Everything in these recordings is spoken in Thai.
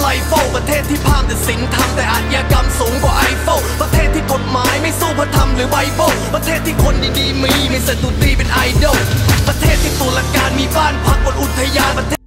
ไลโฟประเทศที่พร่ำแต่ศีลธรรมแต่อาชญากรรมสูงกว่าไอเฟลประเทศที่กฎหมายไม่สู้พระธรรมหรือไบเบิลประเทศที่คนดีๆมีไม่สตุดีเป็นไอดอลประเทศที่ตุลาการมีบ้านพักบนอุทยานประเทศ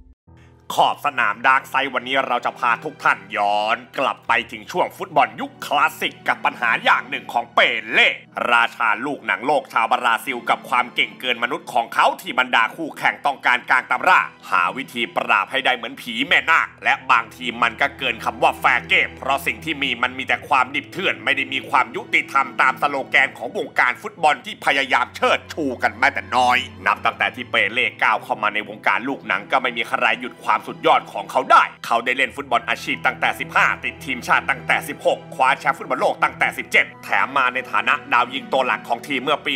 ขอบสนาม Darkside วันนี้เราจะพาทุกท่านย้อนกลับไปถึงช่วงฟุตบอลยุคคลาสสิกกับปัญหาอย่างหนึ่งของเปเล่ราชาลูกหนังโลกชาวบราซิลกับความเก่งเกินมนุษย์ของเขาที่บรรดาคู่แข่งต้องการกางตำรา หาวิธีปราบให้ได้เหมือนผีแม่นาค และบางทีมันก็เกินคำว่า fair game เพราะสิ่งที่มีมันมีแต่ความดิบเถื่อนไม่ได้มีความยุติธรรมตามสโลแกนของวงการฟุตบอลที่พยายามเชิดชูกันแม้แต่น้อย นับตั้งแต่ที่เปเล่ก้าวเข้ามาในวงการลูกหนังก็ไม่มีใครหยุดความสุดยอดของเขาได้ เขาได้เล่นฟุตบอลอาชีพตั้งแต่ 15 ติดทีมชาติตั้งแต่ 16 คว้าแชมป์ฟุตบอลโลกตั้งแต่ 17 แถมมาในฐานะดาวยิงตัวหลักของทีมเมื่อปี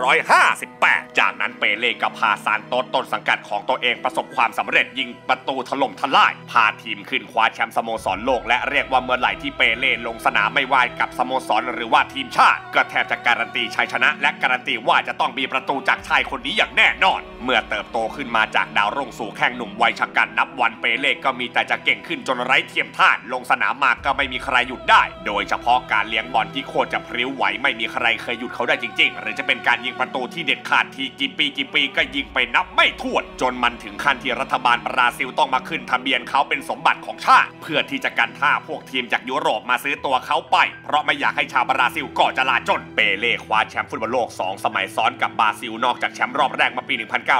1958 จากนั้นเปเล่ก็พาซานโตสต้นสังกัดของตัวเองประสบความสำเร็จยิงประตูถล่มทลาย พาทีมขึ้นคว้าแชมป์สโมสรโลก และเรียกว่าเมื่อไหร่ที่เปเล่ลงสนามไม่ว่ากับสโมสรหรือว่าทีมชาติ ก็แทบจะการันตีชัยชนะ และการันตีว่าจะต้องมีประตูจากชายคนนี้อย่างแน่นอน เมื่อเติบโตขึ้นมาจากดาวรุ่งสู่แข้งหนุ่มวัยชะกันนับวันเปเล่ก็มีแต่จะเก่งขึ้นจนไร้เทียมทานลงสนามมาก็ไม่มีใครหยุดได้ โดยเฉพาะการเลี้ยงบอลที่โคตรจะพริ้วไหวไม่มีใครเคยหยุดเขาได้จริง ๆ หรือจะเป็นการยิงประตูที่เด็ดขาดทีกี่ปีกี่ปีก็ยิงไปนับไม่ถ้วน จนมันถึงขั้นที่รัฐบาลบราซิลต้องมาขึ้นทะเบียนเขาเป็นสมบัติของชาติ เพื่อที่จะกันท่าพวกทีมจากยุโรปมาซื้อตัวเขาไป เพราะไม่อยากให้ชาวบราซิลก่อจะลาจนเปเล่คว้าแชมป์ฟุตบอลโลก 2 สมัยซ้อนกับบราซิลนอกจากแชมป์รอบแรกมาปี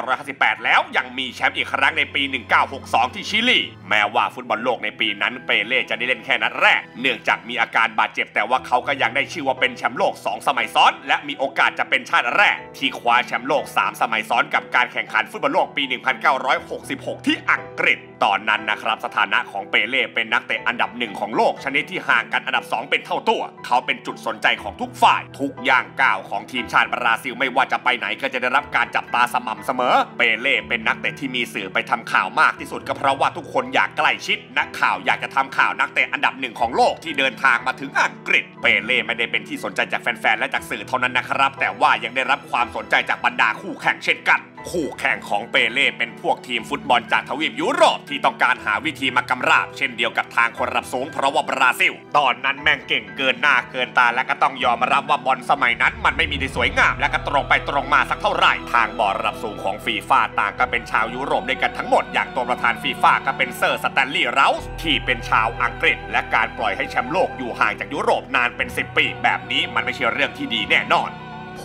1958 แล้วยังมีแชมป์อีกครั้งในปี 19 1962 ที่ชิลี แม้ว่าฟุตบอลโลกในปีนั้นเปเล่จะได้เล่นแค่นัดแรก เนื่องจากมีอาการบาดเจ็บแต่ว่าเขาก็ยังได้ชื่อว่าเป็นแชมป์โลก 2 สมัยซ้อน และมีโอกาสจะเป็นชาติแรก ที่คว้าแชมป์โลก 3 สมัยซ้อนกับการแข่งขันฟุตบอลโลกปี 1966 ที่อังกฤษ ตอนนั้นนะครับสถานะของเปเล่เป็นนักเตะอันดับหนึ่งของโลกชนิดที่ห่างกันอันดับ 2 เป็นเท่าตัว เขาเป็นจุดสนใจของทุกฝ่าย ทุกย่างก้าวของทีมชาติบราซิลไม่ว่าจะไปไหนก็จะได้รับการจับตาสม่ำเสมอ เปเล่เป็นนักเตะที่มีสื่อไปทำข่าวมากที่สุดก็เพราะว่าทุกคนอยากใกล้ชิดนักข่าวอยากจะทำข่าวนักเตะอันดับหนึ่งของโลกที่เดินทางมาถึงอังกฤษ เปเล่ไม่ได้เป็นที่สนใจจากแฟนๆและจากสื่อเท่านั้นนะครับ แต่ว่ายังได้รับความสนใจจากบรรดาคู่แข่งเช่นกัน คู่แข่งของเปเล่เป็นพวกทีมฟุตบอลจากทวีปยุโรปที่ต้องการหาวิธีมากำราบ เช่นเดียวกับทางคนระดับสูงเพราะว่าบราซิล ตอนนั้นแม่งเก่งเกินหน้าเกินตาและก็ต้องยอมรับว่าบอลสมัยนั้น มันไม่มีได้สวยงาม และก็ตรงไปตรงมาสักเท่าไหร่ ทางบอร์ดระดับสูงของฟีฟ่าต่างก็เป็นชาวยุโรปด้วยกันทั้งหมด อย่างตัวประธานฟีฟ่าก็เป็นเซอร์สแตนลีย์เราส์ที่เป็นชาวอังกฤษ และการปล่อยให้แชมป์โลกอยู่ห่างจากยุโรปนานเป็น 10 ปี แบบนี้มันไม่ใช่เรื่องที่ดีแน่นอน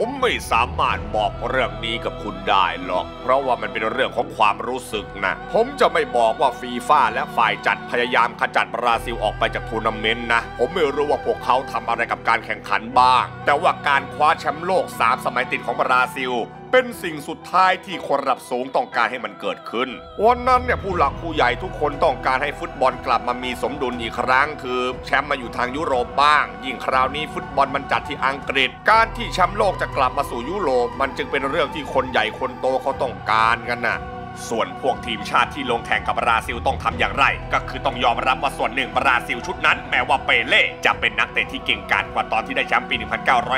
ผมไม่สามารถบอกเรื่องนี้กับคุณได้หรอก เพราะว่ามันเป็นเรื่องของความรู้สึกนะ ผมจะไม่บอกว่าฟีฟ่าและฝ่ายจัดพยายามขจัดบราซิลออกไปจากทัวร์นาเมนต์นะ ผมไม่รู้ว่าพวกเขาทำอะไรกับการแข่งขันบ้าง แต่ว่าการคว้าแชมป์โลก 3 สมัยติดของบราซิล เป็นสิ่งสุดท้ายที่คนระดับสูงต้องการให้มันเกิดขึ้น วันนั้นเนี่ยผู้หลักผู้ใหญ่ทุกคนต้องการให้ฟุตบอลกลับมามีสมดุลอีกครั้ง คือแชมป์มาอยู่ทางยุโรปบ้าง ยิ่งคราวนี้ฟุตบอลมันจัดที่อังกฤษ การที่แชมป์โลกจะกลับมาสู่ยุโรป มันจึงเป็นเรื่องที่คนใหญ่คนโตเขาต้องการกันน่ะ ส่วนพวกทีมชาติที่ลงแข่งกับบราซิลต้องทำอย่างไร ก็คือต้องยอมรับว่าส่วนหนึ่งบราซิลชุดนั้น แม้ว่าเปเล่จะเป็นนักเตะที่เก่งกาจกว่าตอนที่ได้แชมป์ปี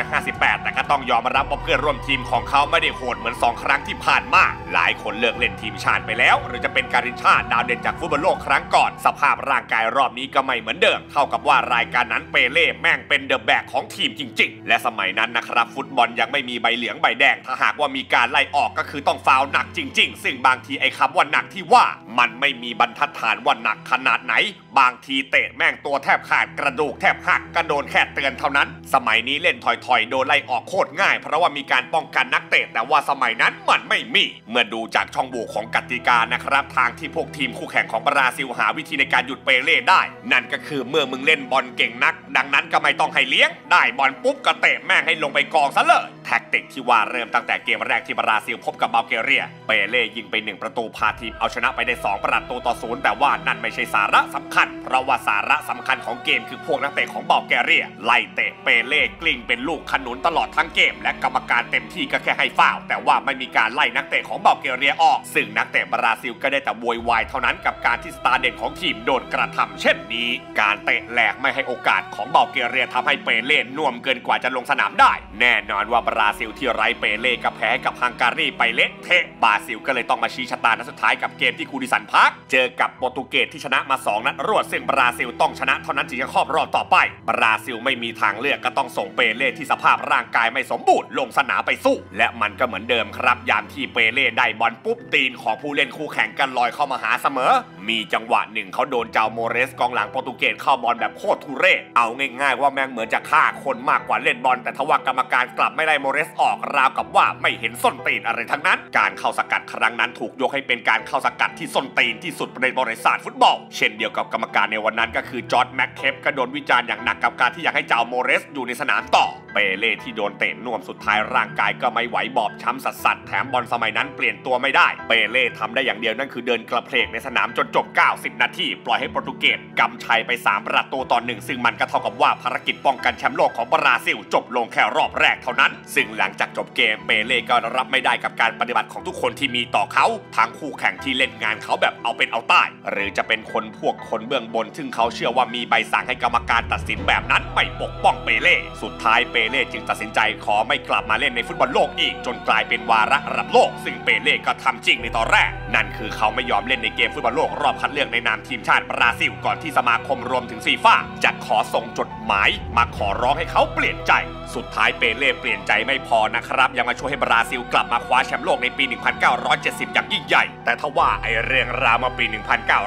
1958 แต่ก็ต้องยอมรับว่าเพื่อนร่วมทีมของเขาไม่ได้โหดเหมือน 2 ครั้งที่ผ่านมา หลายคนเลิกเล่นทีมชาติไปแล้ว หรือจะเป็นการินชาติดาวเด่นจากฟุตบอลโลกครั้งก่อน สภาพร่างกายรอบนี้ก็ไม่เหมือนเดิม เท่ากับว่ารายการนั้นเปเล่แม่งเป็นเดอะแบกของทีมจริง ๆ และสมัยนั้นนะครับฟุตบอลยังไม่มีใบเหลืองใบแดง ถ้าหากว่ามีการไล่ออกก็คือต้องฟาวหนักจริง ๆ ซึ่งบางทีไอ้คำว่าหนักที่ว่ามันไม่มีบรรทัดฐานว่าหนักขนาดไหน บางทีเตะแม่งตัวแทบขาดกระดูกแทบหักก็โดนแค่เตือนเท่านั้น สมัยนี้เล่นถ่อยๆ โดนไล่ออกโคตรง่าย เพราะว่ามีการป้องกันนักเตะแต่ว่าสมัยนั้นมันไม่มี เมื่อดูจากช่องโหว่ของกติกานะครับทางที่พวกทีมคู่แข่งของบราซิลหาวิธีในการหยุดเปเล่ได้ นั่นก็คือเมื่อมึงเล่นบอลเก่งนัก ดังนั้นก็ไม่ต้องให้เลี้ยง ได้บอลปุ๊บก็เตะแม่งให้ลงไปกองซะเลย แท็กติกที่ว่าเริ่มตั้งแต่เกมแรกที่บราซิลพบกับบัลแกเรีย เปเล่ยิงไปหนึ่งประตูพาทีมเอาชนะไปได้ 2 ประตูต่อศูนย์แต่ว่านั่นไม่ใช่สาระสำคัญ เพราะว่าสาระสำคัญของเกมคือพวกนักเตะของบัลแกเรีย ไล่เตะเปเล่กลิ้งเป็นลูกขนุนตลอดทั้งเกม และกรรมการเต็มที่ก็แค่ให้ฟาวล์แต่ว่าไม่มีการไล่นักเตะของบัลแกเรียออก ซึ่งนักเตะบราซิลก็ได้แต่โวยวายเท่านั้นกับการที่สตาร์เด่นของทีมโดนกระทำเช่นนี้ การเตะแหลกไม่ให้โอกาสของบัลแกเรียทำให้เปเล่น่วมเกินกว่าจะลงสนามได้ แน่นอนว่าบราซิลที่ไร้เปเล่กลับแพ้กับฮังการีไปเละเทะบราซิลก็เลยต้องมาชี้ชะตานัดสุดท้ายกับเกมที่กูดิสันพาร์คเจอกับโปรตุเกสที่ชนะมา 2 นัดรวดซึ่งบราซิลต้องชนะเท่านั้นจึงจะเข้ารอบต่อไป บราซิลไม่มีทางเลือกก็ต้องส่งเปเล่ที่สภาพร่างกายไม่สมบูรณ์ลงสนามไปสู้ และมันก็เหมือนเดิมครับ ยามที่เปเล่ได้บอลปุ๊บตีนของผู้เล่นคู่แข่งก็ลอยเข้ามาหาเสมอ มีจังหวะหนึ่งเขาโดนเจ้าโมเรสกองหลังโปรตุเกสเข้าบอลแบบโคตรทุเรศเอาง่ายๆว่าแม่งเหมือนจะฆ่าคนมากกว่าเล่นบอลแต่ทว่ากรรมการกลับไม่ไล่โมเรสออกราวกับว่าไม่เห็นส้นตีนอะไรทั้งนั้น การเข้าสกัดครั้งนั้นถูกยกให้เป็นการเข้าสกัดที่ส้นตีนที่สุดในประวัติศาสตร์ฟุตบอล เช่นเดียวกับกรรมการในวันนั้นก็คือจอร์จแม็คเคบก็โดนวิจารณ์อย่างหนักกับการที่ยังให้เจ้าโมเรสอยู่ในสนามต่อ เปเล่ที่โดนเตะน่วมสุดท้ายร่างกายก็ไม่ไหวบอบช้ำสัสสัสแถมบอลสมัยนั้นเปลี่ยนตัวไม่ได้ เปเล่ทำได้อย่างเดียวนั่นคือเดินกระเพลกในสนามจนจบ 90 นาทีปล่อยให้โปรตุเกสกำชัยไป 3 ประตูต่อหนึ่งซึ่งมันก็เท่ากับว่าภารกิจป้องกันแชมป์โลกของบราซิล จบลงแค่รอบแรกเท่านั้น ซึ่งหลังจากจบเกมเปเล่ก็รับไม่ได้กับการปฏิบัติของทุกคนที่มีต่อเขาทั้งคู่แข่งที่เล่นงานเขาแบบเอาเป็นเอาตายหรือจะเป็นคนพวกคนเบื้องบน ซึ่งเขาเชื่อว่ามีใบสั่งให้กรรมการตัดสินแบบนั้นไม่ปกป้องเปเล่สุดท้ายเปเล่จึงตัดสินใจขอไม่กลับมาเล่นในฟุตบอลโลกอีก จนกลายเป็นวาระระดับโลก ซึ่งเปเล่ก็ทำจริงในตอนแรก นั่นคือเขาไม่ยอมเล่นในเกมฟุตบอลโลกรอบคัดเลือกในนามทีมชาติบราซิล ก่อนที่สมาคมรวมถึงฟีฟ่าจะขอส่งจดหมาย มาขอร้องให้เขาเปลี่ยนใจ สุดท้ายเปเล่เปลี่ยนใจไม่พอนะครับ ยังมาช่วยให้บราซิลกลับมาคว้าแชมป์โลกในปี 1970 อย่างยิ่งใหญ่ แต่ทว่าไอเรื่องราวมาปี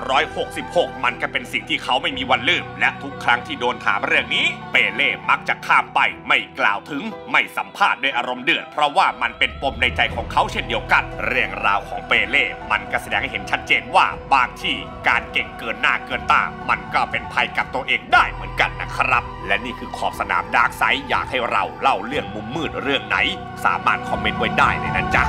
1966 มันก็เป็นสิ่งที่เขาไม่มีวันลืม และทุกครั้งที่โดนถามเรื่องนี้ เปเล่มักจะข้ามไปไม่กล่าวถึงไม่สัมภาษณ์ด้วยอารมณ์เดือด เพราะว่ามันเป็นปมในใจของเขาเช่นเดียวกัน เรื่องราวของเปเล่มันก็แสดงให้เห็นชัดเจนว่าบางที่การเก่งเกินหน้าเกินตามันก็เป็นภัยกับตัวเองได้เหมือนกันนะครับ และนี่คือขอบสนามดาร์กไซด์อยากให้เราเล่าเรื่องมุมมืดเรื่องไหน สามารถคอมเมนต์ไว้ได้เลยนะจ๊ะ